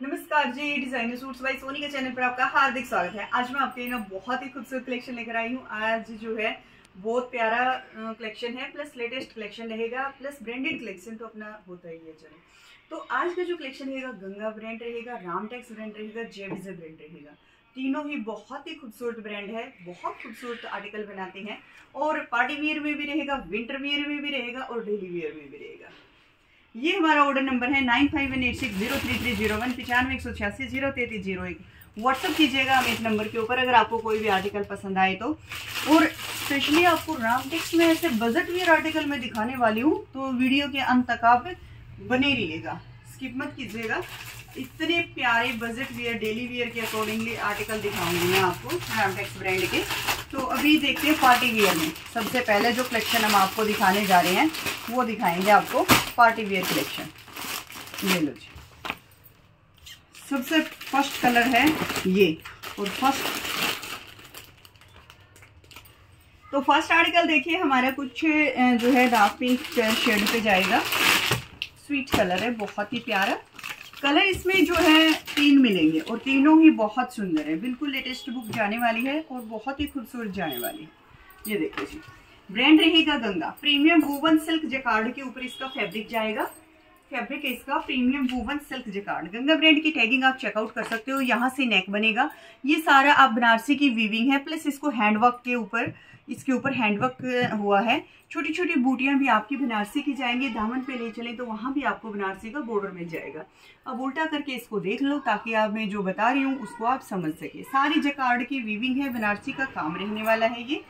नमस्कार जी designer suits by Soni के चैनल पर आपका हार्दिक स्वागत है। आज मैं आपके लिए ना बहुत ही खूबसूरत कलेक्शन लेकर आई हूँ। आज जो है, बहुत प्यारा कलेक्शन है प्लस लेटेस्ट कलेक्शन रहेगा प्लस ब्रांडेड कलेक्शन तो अपना होता ही है, चलो। तो आज का जो कलेक्शन रहेगा, गंगा ब्रांड रहेगा रामटेक्स ब्रांड रहेगा जेविजे ब्रांड रहेगा। तीनों ही बहुत ही खूबसूरत ब्रांड है, बहुत खूबसूरत आर्टिकल बनाते हैं। और पार्टी वेयर में भी रहेगा विंटर वेयर में भी रहेगा और डेली वेयर में भी रहेगा। ये हमारा ऑर्डर नंबर है nine five one eight six zero three three zero one पचानवे एक सौ छियासी ज़ीरो तैतीस ज़ीरो एक व्हाट्सअप कीजिएगा हम इस नंबर के ऊपर, अगर आपको कोई भी आर्टिकल पसंद आए तो। और स्पेशली आपको रामटेक्स में ऐसे बजट वेयर आर्टिकल में दिखाने वाली हूँ तो वीडियो के अंत तक आप बने रहिएगा। स्किप मत कीजिएगा। इतने प्यारे बजट वियर डेली वियर के अकॉर्डिंगली आर्टिकल दिखाऊँगी मैं आपको रामटेक्स ब्रांड के। तो अभी देखते हैं पार्टी वियर में। सबसे पहले जो कलेक्शन हम आपको दिखाने जा रहे हैं, वो दिखाएँगे आपको पार्टी वियर कलेक्शन ये लो जी। सबसे फ़र्स्ट कलर है ये, और फ़र्स्ट तो फ़र्स्ट आर्टिकल देखिए, हमारा कुछ जो है डार्क पिंक शेड पे जाएगा। स्वीट कलर है, बहुत ही प्यारा। कलर इसमें जो है, तीन मिलेंगे और तीनों ही बहुत सुंदर है। बिल्कुल लेटेस्ट बुक जाने वाली है और बहुत ही खूबसूरत जाने वाली है। ये देखो जी। ब्रांड रहेगा Ganga. Premium woven silk jacquard के ऊपर इसका फैब्रिक जाएगा। फैब्रिक है इसका, premium woven silk jacquard. Ganga brand की टैगिंग आप चेकआउट कर सकते हो। यहाँ से नेक बनेगा। ये सारा आप बनारसी की वीविंग है प्लस इसको हैंडवर्क के ऊपर इसके ऊपर हैंडवर्क हुआ है। छोटी छोटी बूटियाँ भी आपकी बनारसी की जाएँगी, दामन पे ले चलें तो वहाँ भी आपको बनारसी का बॉर्डर मिल जाएगा। अब उल्टा करके इसको देख लो, ताकि आप मैं जो बता रही हूँ, उसको आप समझ सके। सारी जकार्ड की वीविंग है, बनारसी का काम रहने वाला है ये।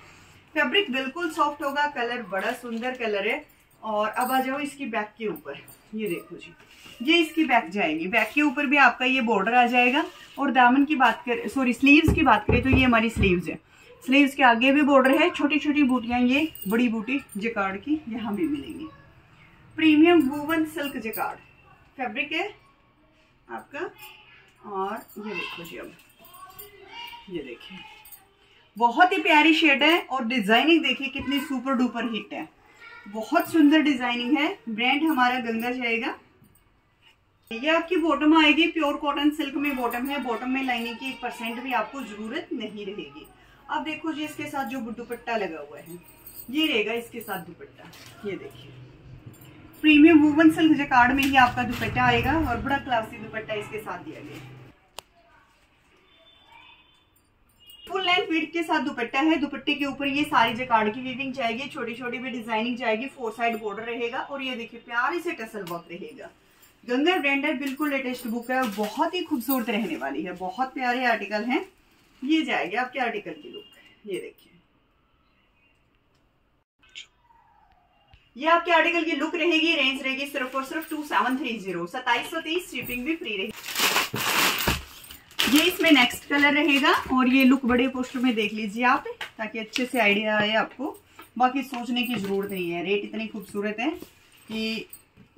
फैब्रिक बिल्कुल सॉफ्ट होगा कलर बड़ा सुंदर कलर है। और अब आ जाओ इसकी बैक के ऊपर। ये देखो जी। ये इसकी बैक जाएगी। बैक के ऊपर भी आपका ये बॉर्डर आ जाएगा। और दामन की बात करें सॉरी स्लीव्स की बात करें तो ये हमारी स्लीव्स है। स्लीव्स के आगे भी बॉर्डर है। छोटी छोटी बूटियाँ ये, बड़ी बूटी जकार्ड की यहाँ भी मिलेंगी। Premium woven silk jacquard. Fabric है आपका। और ये देखो जी अब। ये देखिए। बहुत ही प्यारी शेड है और डिज़ाइनिंग देखिए कितनी सुपर डुपर हिट है। बहुत सुंदर डिज़ाइनिंग है। ब्रांड हमारा गंगा जाएगा। ये आपकी बॉटम आएगी। प्योर कॉटन सिल्क में बॉटम है। बॉटम में लाइनिंग की एक परसेंट भी आपको ज़रूरत नहीं रहेगी। अब देखो जी इसके साथ जो दुपट्टा लगा हुआ है, ये रहेगा इसके साथ दुपट्टा। ये देखिए। प्रीमियम वूवन सिल्क जकार्ड में ही आपका दुपट्टा आएगा और बड़ा क्लासी दुपट्टा इसके साथ दिया गया फुल लेंथ विड के साथ दुपट्टा है। दुपट्टे के ऊपर ये सारी जकार्ड की वीविंग जाएगी छोटी छोटी भी डिज़ाइनिंग जाएगी फोर साइड बॉर्डर रहेगा और ये देखिए, प्यारे से टसल वर्क रहेगा। गंगा ब्रांडर बिल्कुल लेटेस्ट बुक है बहुत ही खूबसूरत रहने वाली है। बहुत प्यारे आर्टिकल हैं। ये जाएगी आपके आर्टिकल की लुक ये देखिए। ये आपके आर्टिकल की लुक रहेगी रेंज रहेगी सिर्फ़ और सिर्फ़ टू सेवन थ्री ज़ीरो सताइस सौ तेईस शिपिंग भी फ्री रहेगी। ये इसमें नेक्स्ट कलर रहेगा और ये लुक बड़े पोस्टर में देख लीजिए आप, ताकि अच्छे से आइडिया आए आपको। बाकी सोचने की ज़रूरत नहीं है। रेट इतनी खूबसूरत है कि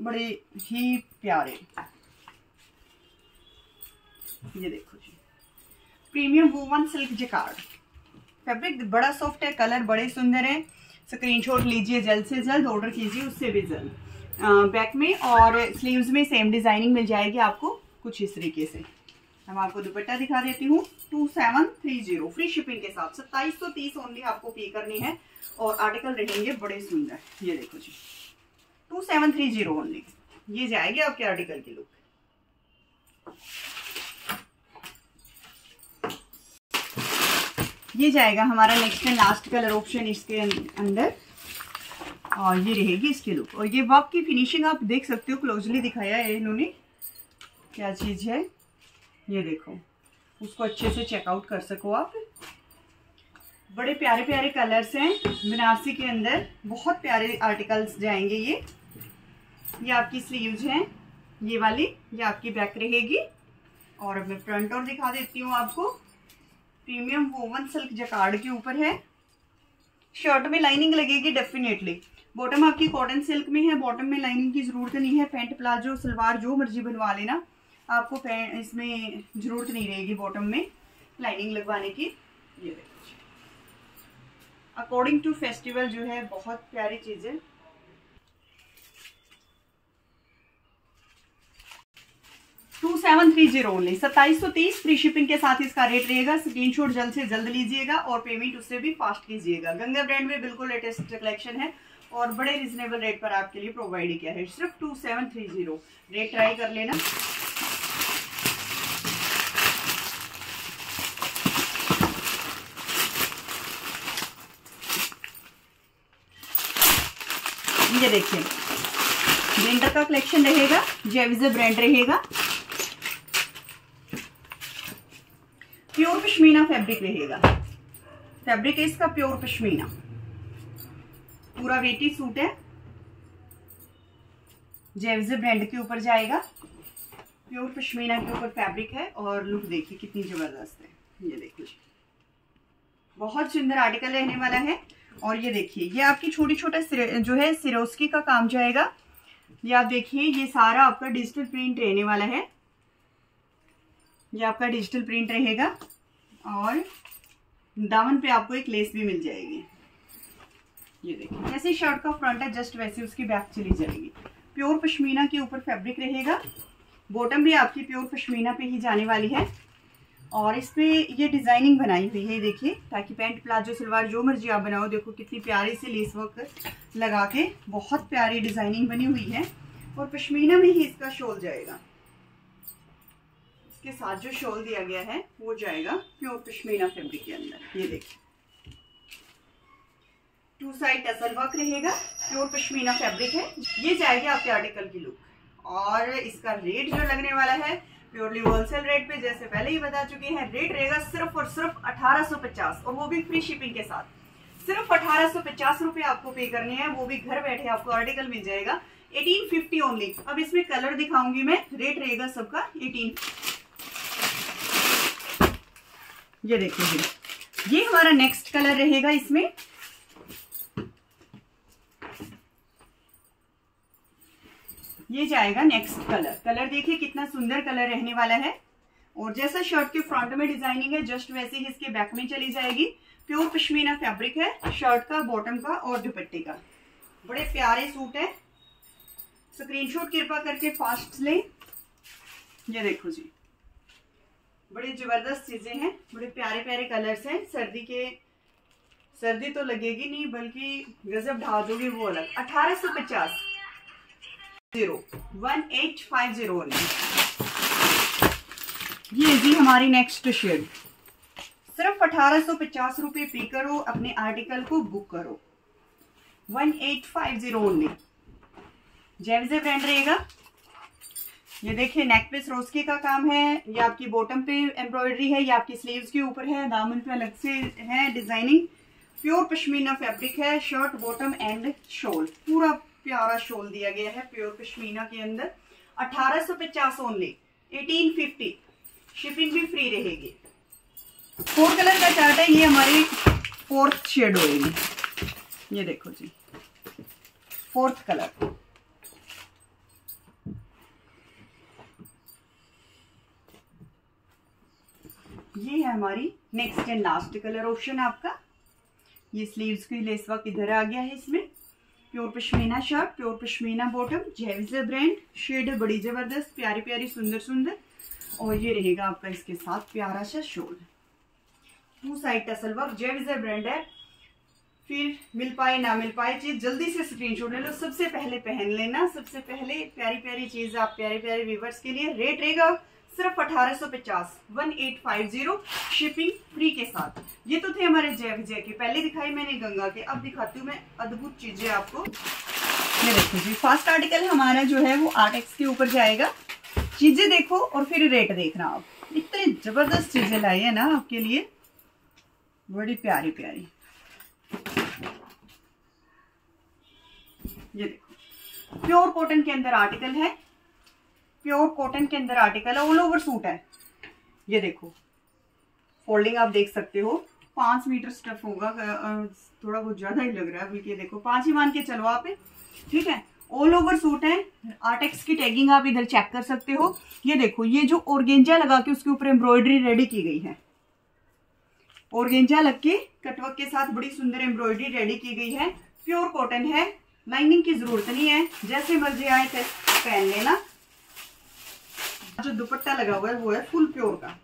बड़े ही प्यारे। ये देखो जी। Premium woven silk jacquard fabric बड़ा सॉफ्ट है कलर बड़े सुंदर है। स्क्रीनशॉट लीजिए जल्द से जल्द ऑर्डर कीजिए, उससे भी जल्द। बैक में और स्लीव्स में सेम डिज़ाइनिंग मिल जाएगी आपको कुछ इस तरीके से। हम आपको दुपट्टा दिखा देती हूँ। Two seven three zero free shipping के साथ। सत्ताईस सौ तीस ओनली आपको पे करनी है और आर्टिकल रहेंगे बड़े सुंदर। ये देखो जी। Two seven three zero only ये जाएगी आपके आर्टिकल की लुक ये जाएगा हमारा next and last colour option इसके अंदर। और ये रहेगी इसकी लुक और ये वर्क की फिनिशिंग आप देख सकते हो क्लोजली दिखाया है इन्होंने। क्या चीज़ है? ये देखो। उसको अच्छे से चेकआउट कर सको आप। बड़े प्यारे प्यारे कलर्स हैं बनारसी के अंदर। बहुत प्यारे आर्टिकल्स जाएँगे ये। ये आपकी स्लीव्स हैं। ये वाली, ये आपकी बैक रहेगी। और अब मैं फ्रंट और दिखा देती हूँ आपको। प्रीमियम वोवन सिल्क जकार्ड के ऊपर है। शर्ट में लाइनिंग लगेगी डेफिनेटली बॉटम आपकी कॉटन सिल्क में है बॉटम में लाइनिंग की ज़रूरत नहीं है। पैंट प्लाजो सलवार जो मर्ज़ी बनवा लेना, आपको इसमें ज़रूरत नहीं रहेगी बॉटम में लाइनिंग लगवाने की। अकॉर्डिंग टू फेस्टिवल जो है, बहुत प्यारी चीज़ है। Two seven three zero only सत्ताईस सौ तीस फ्री शिपिंग के साथ इसका रेट रहेगा। स्क्रीनशॉट जल्द से जल्द लीजिएगा और पेमेंट उससे भी फास्ट कीजिएगा। गंगा ब्रांड में बिल्कुल लेटेस्ट कलेक्शन है और बड़े रिजनेबल रेट पर आपके लिए प्रोवाइड किया है। सिर्फ़ two seven three zero rate try कर लेना। ये देखिए। का कलेक्शन रहेगा। जेविजे ब्रांड रहेगा। प्योर पश्मीना फैब्रिक रहेगा। फैब्रिक है इसका प्योर पश्मीना। पूरा वेटी सूट है। जेविजे ब्रांड के ऊपर जाएगा। प्योर पश्मीना के ऊपर फैब्रिक है और लुक देखिए कितनी ज़बरदस्त है। ये देखिए। बहुत सुंदर आर्टिकल रहने वाला है। और ये देखिए, ये आपकी छोटी छोटा जो है सिरोस्की का काम जाएगा। ये आप देखिए, ये सारा आपका डिजिटल प्रिंट रहने वाला है। ये आपका डिजिटल प्रिंट रहेगा। और दामन पे आपको एक लेस भी मिल जाएगी। ये देखिए, जैसे शर्ट का फ्रंट है जस्ट वैसे उसकी बैक चली जाएगी। प्योर पश्मीना के ऊपर फैब्रिक रहेगा। बॉटम भी आपकी प्योर पश्मीना पे ही जाने वाली है। और इस पे ये डिज़ाइनिंग बनाई हुई है देखिए, ताकि पैंट प्लाजो सलवार जो मर्ज़ी आप बनाओ, देखो कितनी प्यारी सी लेस वर्क लगा के, बहुत प्यारी डिज़ाइनिंग बनी हुई है। और पश्मीना में ही इसका शोल जाएगा। इसके साथ जो शोल दिया गया है, वो जाएगा प्योर पश्मीना फैब्रिक के अंदर। ये देखिए। टू साइड टसल वर्क रहेगा, प्योर पश्मीना फैब्रिक है। ये जाएगी आपके आर्टिकल की लुक। और इसका रेट जो लगने वाला है, प्योरली होलसेल रेट पे, जैसे पहले ही बता चुके हैं, रेट रहेगा सिर्फ़ और सिर्फ़ 1850 और वो भी फ्री शिपिंग के साथ। सिर्फ़ अठारह सौ आपको पे करने हैं, वो भी घर बैठे आपको आर्टिकल मिल जाएगा। 1850 ओनली अब इसमें कलर दिखाऊँगी मैं रेट रहेगा सबका 18 ये देखिए ये हमारा नेक्स्ट कलर रहेगा इसमें। ये जाएगा नेक्स्ट कलर कलर देखिए कितना सुंदर कलर रहने वाला है। और जैसा शर्ट के फ्रंट में डिज़ाइनिंग है जस्ट वैसे ही इसके बैक में चली जाएगी। प्योर पश्मीना फैब्रिक है शर्ट का बॉटम का और दुपट्टे का। बड़े प्यारे सूट है। स्क्रीनशॉट कृपा करके फास्ट लें। ये देखो जी। बड़ी ज़बरदस्त चीज़ें हैं, बड़े प्यारे प्यारे कलर्स हैं। सर्दी के, सर्दी तो लगेगी नहीं, बल्कि गजब ढा दोगे वो अलग। अठारह सौ पचास। Zero. One eight five zero ये जी हमारी नेक्स्ट शेड सिर्फ़ अठारह सौ पचास रुपए पे करो, अपने आर्टिकल को बुक करो। One eight five zero only जेवजे brand रहेगा। ये देखिए नेक पे सरोस्की का काम है, ये आपकी बॉटम पे एम्ब्रॉयडरी है, ये आपकी स्लीव्स के ऊपर है, दामन पे अलग से है डिज़ाइनिंग प्योर पश्मीना फैब्रिक है शर्ट बॉटम एंड शोल पूरा प्यारा शोल दिया गया है प्योर पश्मीना के अंदर। अठारह सौ पचास ओनली एटीन फिफ्टी शिपिंग भी फ्री रहेगी। फोर कलर का चार्ट है, ये हमारी फोर्थ शेड होगी। ये देखो जी। फोर्थ कलर ये है हमारी next and last colour option आपका। ये स्लीव्स की लेस वर्क इधर आ गया है इसमें। Pure pashmina shirt pure pashmina bottom जेविजर brand shade है बड़ी ज़बरदस्त, प्यारी प्यारी, सुंदर सुंदर। और ये रहेगा आपका इसके साथ प्यारा सा shawl two side tassel work जेविजर brand है। फिर मिल पाए, ना मिल पाए चीज़, जल्दी से स्क्रीनशॉट ले लो। सबसे पहले पहन लेना, सबसे पहले प्यारी प्यारी चीज़ आप, प्यारे प्यारे व्यूवर्स के लिए। रेट रहेगा सिर्फ़ अठारह सौ पचास one eight five zero shipping free के साथ। ये तो थे हमारे जय विजय के। पहले दिखाई मैंने गंगा के, अब दिखाती हूँ मैं अद्भुत चीज़ें आपको। ये देखो जी फ़र्स्ट आर्टिकल हमारा जो है वो आर्ट एक्स के ऊपर जाएगा। चीज़ें देखो और फिर रेट देखना आप। इतने ज़बरदस्त चीज़ें लाई है ना आपके लिए। बड़ी प्यारी प्यारी। ये देखो प्योर कॉटन के अंदर आर्टिकल है। प्योर कॉटन के अंदर आर्टिकल है ऑल ओवर सूट है। ये देखो। फोल्डिंग आप देख सकते हो। पाँच मीटर स्टफ़ होगा थोड़ा बहुत ज़्यादा ही लग रहा है अभी ये देखो, पाँच ही मान के चलो आप। ठीक है? ऑल ओवर सूट है। आर्टेक्स की टैगिंग आप इधर चेक कर सकते हो। ये देखो, ये जो ओरगेंजा लगा के उसके ऊपर एम्ब्रॉयडरी रेडी की गई है। ओरगेंजा लग के कटवक के साथ बड़ी सुंदर एम्ब्रॉयडरी रेडी की गई है। प्योर कॉटन है। लाइनिंग की ज़रूरत नहीं है। जैसे मर्ज़ी आए पहन लेना। जो दुपट्टा लगा हुआ है, वो है फुल प्योर का।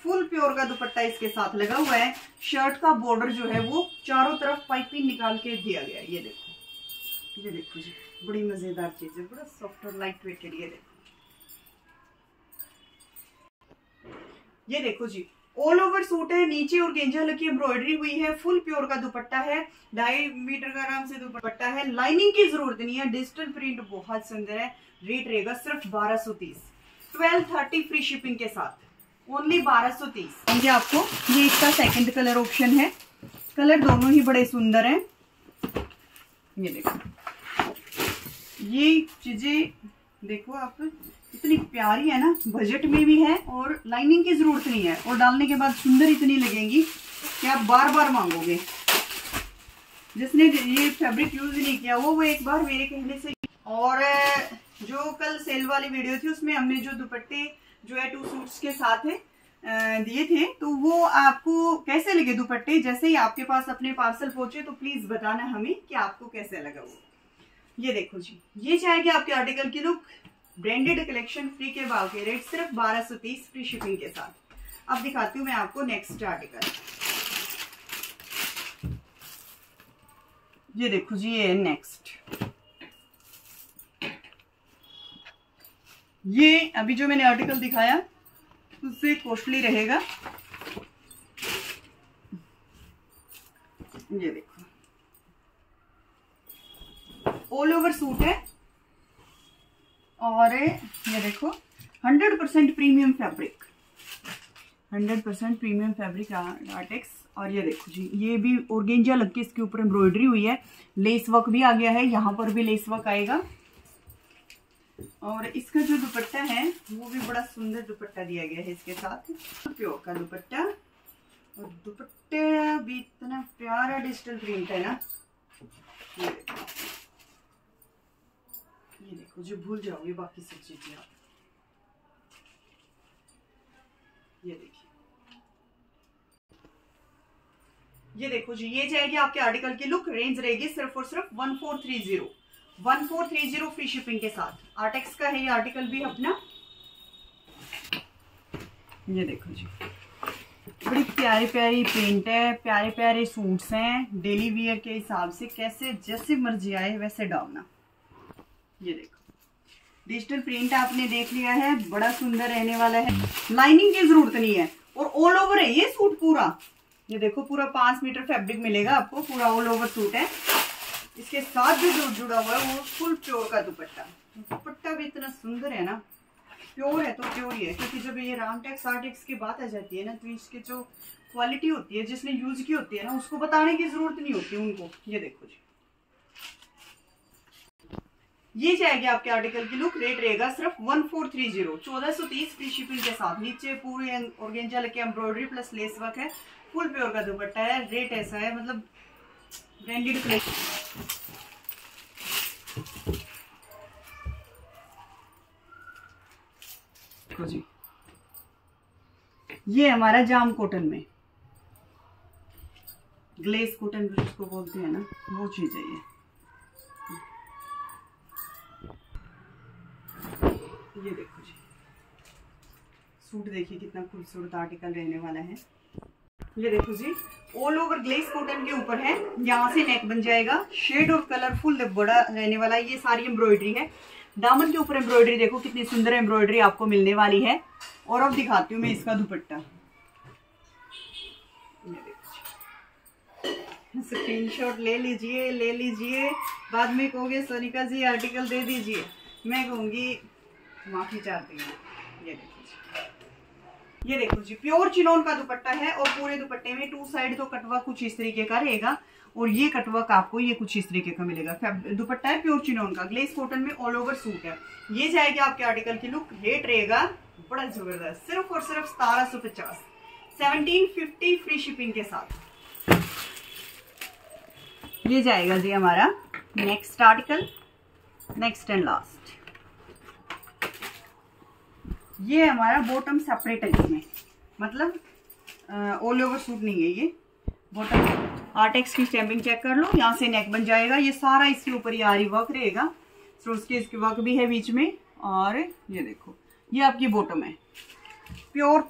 फुल प्योर का दुपट्टा इसके साथ लगा हुआ है। शर्ट का बॉर्डर जो है, वो चारों तरफ़ पाइपिंग निकाल के दिया गया ये देखो। ये देखो जी, बड़ी मज़ेदार चीज़ है, बड़ा सॉफ्ट और लाइट वेटेड ये देखो। ये देखो जी ऑल ओवर सूट है, नीचे और गेंजा लगी एम्ब्रॉयडरी हुई है। फुल प्योर का दुपट्टा है, ढाई मीटर का आराम से दुपट्टा है। लाइनिंग की ज़रूरत नहीं है डिजिटल प्रिंट बहुत सुंदर है। रेट रहेगा सिर्फ़ बारह सौ तीस। ट्वेल्व थर्टी फ्री शिपिंग के साथ। ओनली बारह सौ तीस। ये आपको? ये इसका सेकंड कलर ऑप्शन है। कलर दोनों ही बड़े सुंदर हैं। ये देखो। ये चीज़ें, देखो आप, इतनी प्यारी है ना बजट में भी है और लाइनिंग की ज़रूरत नहीं है। और डालने के बाद सुंदर इतनी लगेंगी कि आप बार बार मांगोगे। जिसने ये फैब्रिक यूज़ नहीं किया, वो वो एक बार मेरे कहने से और जो कल सेल वाली वीडियो थी, उसमें हमने जो दुपट्टे, जो है टू सूट्स के साथ है दिए थे तो वो आपको कैसे लगे दुपट्टे? जैसे ही आपके पास अपने पार्सल पहुँचे तो प्लीज़ बताना हमें कि आपको कैसे लगा वो। ये देखो जी, ये चाहे आपके आर्टिकल की लुक ब्रांडेड कलेक्शन फ्री के भाव के रेट सिर्फ़ बारह सौ तीस फ्री शिपिंग के साथ। अब दिखाती हूँ मैं आपको नेक्स्ट आर्टिकल ये देखो जी, ये नेक्स्ट ये अभी जो मैंने आर्टिकल दिखाया, उससे कॉस्टली रहेगा। ये देखो। ऑल ओवर सूट है। और ये देखो hundred percent premium fabric hundred percent premium fabric Artex और ये देखो जी, ये भी ऑर्गेंजा लग के इसके ऊपर एम्ब्रॉयडरी हुई है। लेस वर्क भी आ गया है, यहाँ पर भी लेस वर्क आएगा। और इसका जो दुपट्टा है, वो भी बड़ा सुंदर दुपट्टा दिया गया है इसके साथ। प्योर का दुपट्टा। और दुपट्टे भी इतना प्यारा डिजिटल प्रिंट है ना। ये देखो। ये देखो, जो भूल जाओगे बाकी सब चीज़ें आप। ये देखिए। ये देखो जी, ये जाएगी आपके आर्टिकल की लुक रेंज रहेगी सिर्फ़ और सिर्फ़ one four three zero one four three zero free shipping के साथ। आर्टेक्स का है ये आर्टिकल भी अपना। ये देखो जी। बड़ी प्यारी प्यारी प्रिंट है, प्यारे प्यारे सूट्स हैं। डेली वियर के हिसाब से कैसे जैसे मर्ज़ी आए, वैसे डालना ये देखो। डिजिटल प्रिंट आपने देख लिया है, बड़ा सुंदर रहने वाला है। लाइनिंग की ज़रूरत नहीं है। और ऑल ओवर है ये सूट पूरा। ये देखो, पूरा पाँच मीटर फैब्रिक मिलेगा आपको, पूरा ऑल ओवर सूट है। इसके साथ जो जो जुड़ा हुआ है, वो फुल प्योर का दुपट्टा। दुपट्टा भी इतना सुंदर है ना। प्योर है तो प्योर ही है, क्योंकि जब ये रामटेक्स आर्टेक्स की बात आ जाती है ना तो इसके जो क्वालिटी होती है, जिसने यूज़ की होती है ना, उसको बताने की ज़रूरत नहीं होती उनको। ये देखो जी। ये जाएगी आपके आर्टिकल की लुक रेट रहेगा सिर्फ़ वन फोर थ्री ज़ीरो चौदह सौ तीस फ्री शिपिंग के साथ, नीचे पूरी ऑर्गेंजा लेके एम्ब्रॉयडरी प्लस लेस वर्क है। फुल प्योर का दुपट्टा है रेट ऐसा है मतलब ब्रांडेड कलेक्शन ये हमारा जाम कॉटन में। ग्लेस कॉटन जिसको बोलते हैं ना, वो चीज़ है ये। ये देखो जी। सूट देखिए कितना खूबसूरत आर्टिकल रहने वाला है। ये देखो जी ऑल ओवर ग्लेस कॉटन के ऊपर है, यहाँ से नेक बन जाएगा। शेड और कलरफुल बड़ा रहने वाला ये सारी एम्ब्रॉयडरी है। दामन के ऊपर एम्ब्रॉयडरी देखो, कितनी सुंदर एम्ब्रॉयडरी आपको मिलने वाली है। और अब दिखाती हूँ मैं इसका दुपट्टा। स्क्रीनशॉट ले लीजिए ले लीजिए। बाद में कहोगे, सोनिका जी आर्टिकल दे दीजिए। मैं कहूँगी, माफ़ी चाहती हूँ। ये देखो। जी ये देखो जी, प्योर चिनोन का दुपट्टा है और पूरे दुपट्टे में टू साइड तो कटवा कुछ इस तरीके का रहेगा और ये कटवर्क आपको ये कुछ इस तरीके का मिलेगा। दुपट्टा है प्योर चिनोन का ग्लेस कॉटन में ऑल ओवर सूट है। ये जाएगा आपके आर्टिकल की लुक रेट रहेगा बड़ा ज़बरदस्त, सिर्फ़ और सिर्फ़ सतारह सौ पचास सेवनटीन फिफ्टी फ्री शिपिंग के साथ। ये जाएगा जी हमारा next article next and last ये हमारा बॉटम सेपरेट है इसमें। मतलब ऑल ओवर सूट नहीं है ये। बॉटम आर्टेक्स की स्टैम्पिंग चेक कर लो, यहाँ से नेक बन जाएगा। ये सारा इसके ऊपर ये आरी वर्क रहेगा। तो उसके, इसके वर्क भी है बीच में। और ये देखो, ये आपकी बॉटम है। प्योर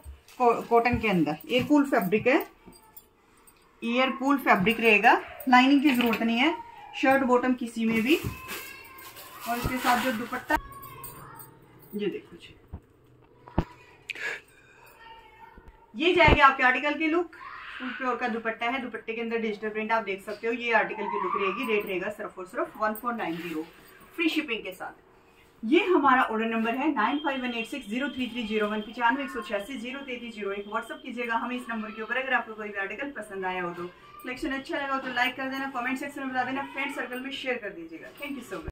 कॉटन के अंदर। एयर कूल फैब्रिक है। एयर कूल फैब्रिक रहेगा। लाइनिंग की ज़रूरत नहीं है। शर्ट बॉटम किसी में भी। और इसके साथ जो दुपट्टा, ये देखो जी। ये जाएगा आपके आर्टिकल की लुक फुल प्योर का दुपट्टा है, दुपट्टे के अंदर डिजिटल प्रिंट आप देख सकते हो। ये आर्टिकल की लुक रहेगी रेट रहेगा सिर्फ़ और सिर्फ़ one four nine zero free shipping के साथ। ये हमारा ऑर्डर नंबर है nine five one eight six zero three three zero one पचानवे एक सौ छियासी ज़ीरो तैतीस ज़ीरो एक। व्हाट्सअप कीजिएगा, हमें इस नंबर के ऊपर, अगर आपको कोई भी आर्टिकल पसंद आया हो तो। कलेक्शन अच्छा लगा हो तो लाइक कर देना कमेंट सेक्शन में बता देना फ्रेंड सर्कल में शेयर कर दीजिएगा। Thank you so much